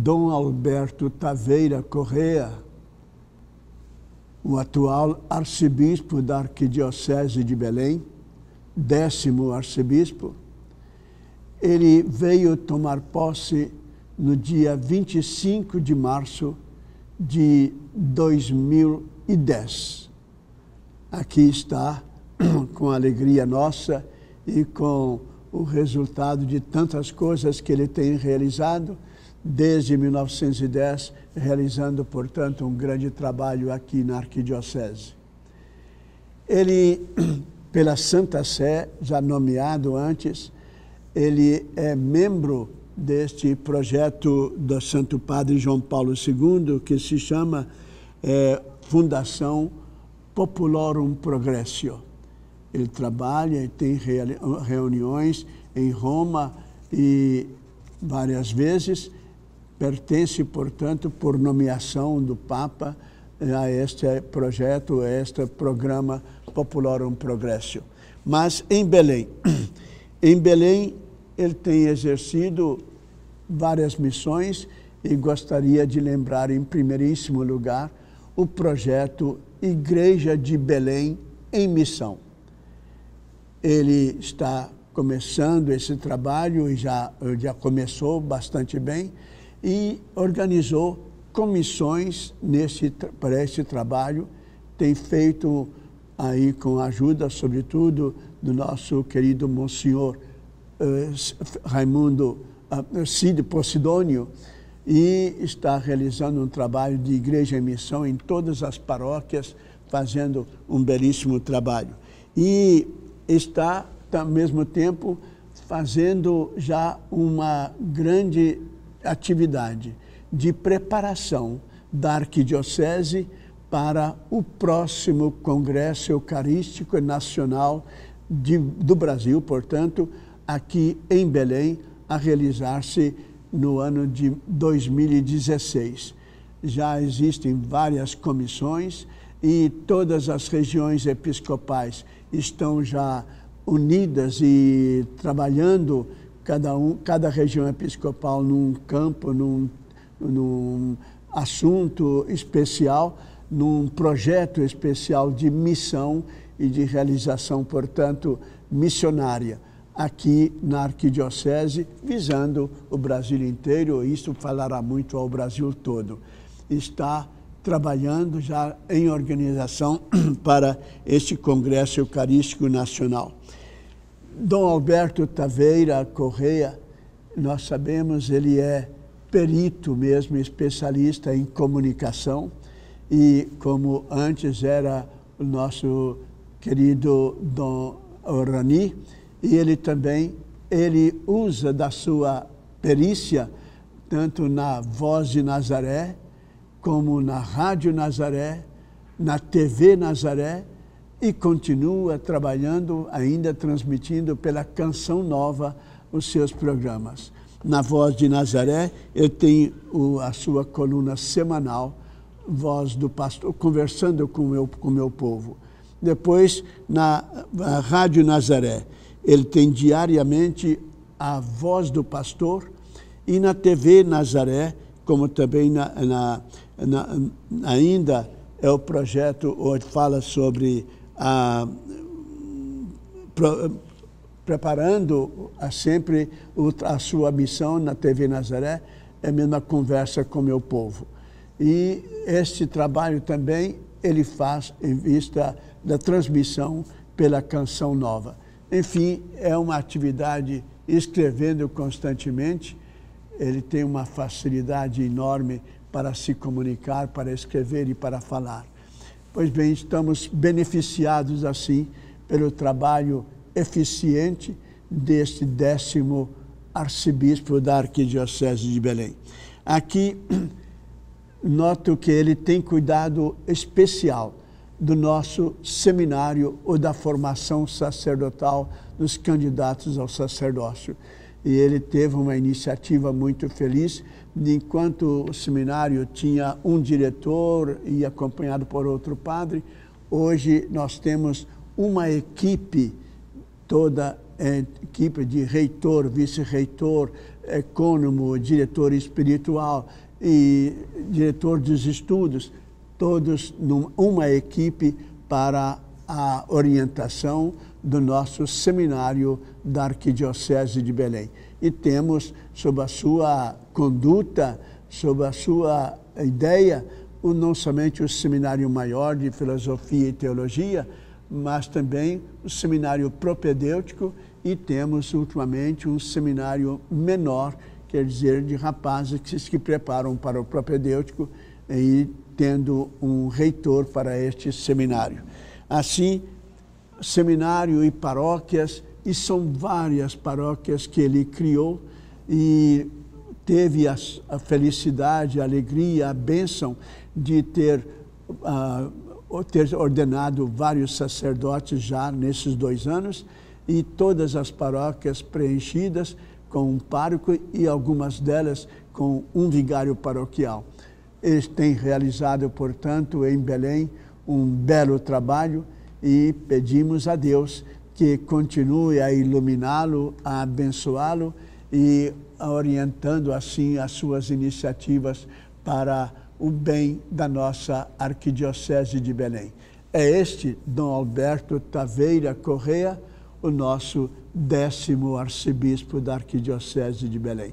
Dom Alberto Taveira Correa, o atual arcebispo da Arquidiocese de Belém, décimo arcebispo, ele veio tomar posse no dia 25 de março de 2010. Aqui está, com alegria nossa e com o resultado de tantas coisas que ele tem realizado desde 1910, realizando, portanto, um grande trabalho aqui na Arquidiocese. Ele, pela Santa Sé, já nomeado antes, ele é membro deste projeto do Santo Padre João Paulo II, que se chama é, Fundação Populorum Progressio. Ele trabalha e tem reuniões em Roma e várias vezes pertence, portanto, por nomeação do Papa a este projeto, a este programa Populorum Progressio. Mas em Belém, em Belém ele tem exercido várias missões e gostaria de lembrar, em primeiríssimo lugar, o projeto Igreja de Belém em Missão. Ele está começando esse trabalho e já, já começou bastante bem e organizou comissões nesse, para esse trabalho, tem feito aí com a ajuda, sobretudo, do nosso querido Monsenhor uh, Raimundo uh, Cid Posidônio, e está realizando um trabalho de igreja em missão em todas as paróquias, fazendo um belíssimo trabalho. E está, ao mesmo tempo, fazendo já uma grande atividade de preparação da Arquidiocese para o próximo Congresso Eucarístico Nacional de, do Brasil, portanto, aqui em Belém, a realizar-se no ano de 2016. Já existem várias comissões e todas as regiões episcopais estão já unidas e trabalhando cada, um, cada região episcopal num campo, num, num assunto especial, num projeto especial de missão e de realização, portanto, missionária aqui na Arquidiocese, visando o Brasil inteiro, isso falará muito ao Brasil todo. Está trabalhando já em organização para este Congresso Eucarístico Nacional. Dom Alberto Taveira Correia, nós sabemos, ele é perito mesmo, especialista em comunicação e como antes era o nosso querido Dom Rani, e ele também ele usa da sua perícia tanto na Voz de Nazaré, como na Rádio Nazaré, na TV Nazaré, e continua trabalhando, ainda transmitindo pela Canção Nova os seus programas. Na Voz de Nazaré, ele tem a sua coluna semanal, Voz do Pastor, conversando com o meu, com meu povo. Depois, na Rádio Nazaré, ele tem diariamente a Voz do Pastor e na TV Nazaré, como também na, na, na, ainda é o projeto onde fala sobre a, pro, preparando sempre a sua missão na TV Nazaré, é a mesma conversa com o meu povo. E este trabalho também ele faz em vista da transmissão pela Canção Nova. Enfim, é uma atividade escrevendo constantemente, ele tem uma facilidade enorme para se comunicar, para escrever e para falar. Pois bem, estamos beneficiados assim pelo trabalho eficiente deste décimo arcebispo da Arquidiocese de Belém. Aqui, noto que ele tem cuidado especial do nosso seminário ou da formação sacerdotal dos candidatos ao sacerdócio. E ele teve uma iniciativa muito feliz. Enquanto o seminário tinha um diretor e acompanhado por outro padre, hoje nós temos uma equipe toda equipe de reitor, vice-reitor, ecônomo, diretor espiritual e diretor dos estudos, todos numa equipe para a orientação do nosso seminário da Arquidiocese de Belém. E temos, sob a sua conduta, sob a sua ideia, não somente o Seminário Maior de Filosofia e Teologia, mas também o Seminário Propedêutico e temos ultimamente um seminário menor, quer dizer, de rapazes que se preparam para o propedêutico e tendo um reitor para este seminário. Assim, seminário e paróquias, e são várias paróquias que ele criou e teve a, a felicidade, a alegria, a bênção de ter, uh, ter ordenado vários sacerdotes já nesses dois anos e todas as paróquias preenchidas com um pároco e algumas delas com um vigário paroquial. Eles têm realizado, portanto, em Belém, um belo trabalho e pedimos a Deus que continue a iluminá-lo, a abençoá-lo e orientando assim as suas iniciativas para o bem da nossa Arquidiocese de Belém. É este Dom Alberto Taveira Correia, o nosso décimo arcebispo da Arquidiocese de Belém.